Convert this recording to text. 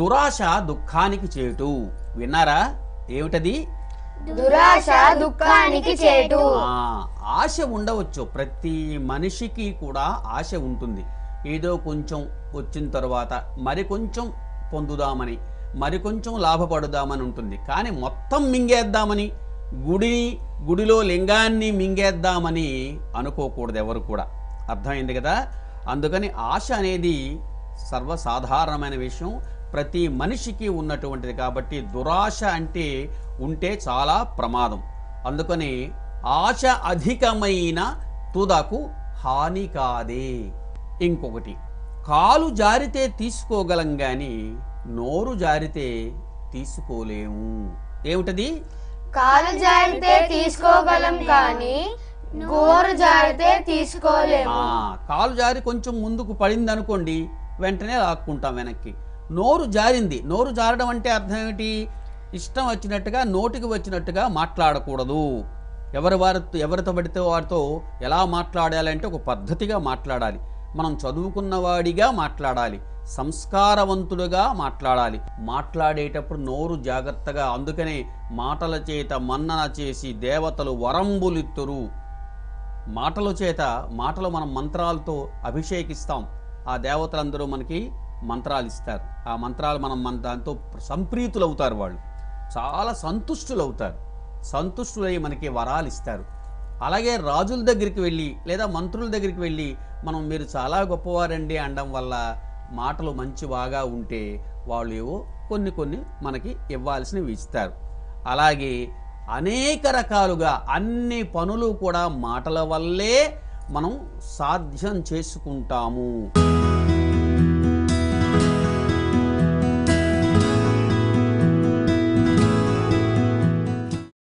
దురాశ దుఃఖానికి చేటు. విన్నారా? ఏమిటది? దురాశ దుఃఖానికి చేటు. ఆశ ఉండవచ్చు. ప్రతి మనిషికి కూడా ఆశ ఉంటుంది. ఏదో కొంచెం వచ్చిన తర్వాత మరి కొంచెం పొందుదామని మరి కొంచెం లాభపడుదామని ఉంటుంది. కానీ మొత్తం మింగేద్దామని గుడి గుడిలో లింగాన్ని మింగేద్దామని అనుకోకూడదు ఎవరు కూడా. అర్థమైంది కదా? అందుకని ఆశ అనేది సర్వసాధారణమైన విషయం. ప్రతి మనిషికి ఉన్నటువంటిది కాబట్టి దురాశ అంటే ఉంటే చాలా ప్రమాదం. అందుకని ఆశ అధికమైన తుదకు హాని కాదే. ఇంకొకటి కాలు జారితే తీసుకోగలం గాని నోరు జారితే తీసుకోలేము. ఏమిటది? కాలు జారితే తీసుకోగలం కానీ గోరు జారితే తీసుకోలేము. కాలు జారి కొంచెం ముందుకు పడింది అనుకోండి వెంటనే లాక్కుంటాం వెనక్కి. నోరు జారింది. నోరు జారడం అంటే అర్థం ఏమిటి? ఇష్టం వచ్చినట్టుగా నోటికి వచ్చినట్టుగా మాట్లాడకూడదు. ఎవరి వారితో ఎవరితో పడితే వారితో ఎలా మాట్లాడాలంటే ఒక పద్ధతిగా మాట్లాడాలి. మనం చదువుకున్నవాడిగా మాట్లాడాలి. సంస్కారవంతుడుగా మాట్లాడాలి. మాట్లాడేటప్పుడు నోరు జాగ్రత్తగా అందుకనే మాటల చేత మన్నన చేసి దేవతలు వరంబులిత్తురు. మాటల చేత మాటలు మనం మంత్రాలతో అభిషేకిస్తాం. ఆ దేవతలందరూ మనకి మంత్రాలు ఇస్తారు ఆ మంత్రాలు మనం మన దాంతో సంప్రీతులు అవుతారు వాళ్ళు. చాలా సంతుష్టులు అవుతారు సంతుష్టులై మనకి వరాలు ఇస్తారు అలాగే రాజుల దగ్గరికి వెళ్ళి లేదా మంత్రుల దగ్గరికి వెళ్ళి మనం మీరు చాలా గొప్పవారండి అనడం వల్ల మాటలు మంచి బాగా ఉంటే వాళ్ళు ఏవో కొన్ని కొన్ని మనకి ఇవ్వాల్సినవి ఇస్తారు. అలాగే అనేక రకాలుగా అన్ని పనులు కూడా మాటల వల్లే మనం సాధ్యం చేసుకుంటాము.